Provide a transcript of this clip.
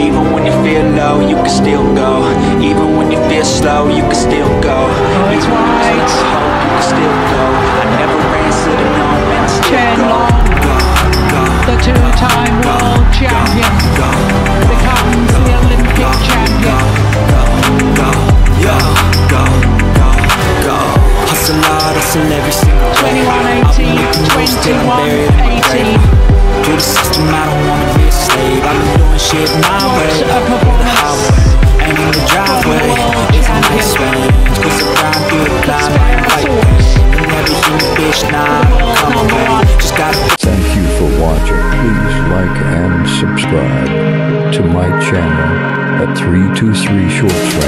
Even when you feel low, you can still go. Even when you feel slow, you can still go. It's Even when there's no hope, you can still go. I never answer to no man, I still Chen go. Long, Go, go, the two-time world champion, go, becomes the Olympic champion. go, go, go, go, go, go Hustle hard, hustle every single day. 21, come. Just gotta Thank you for watching. Please like and subscribe to my channel at 323 Short.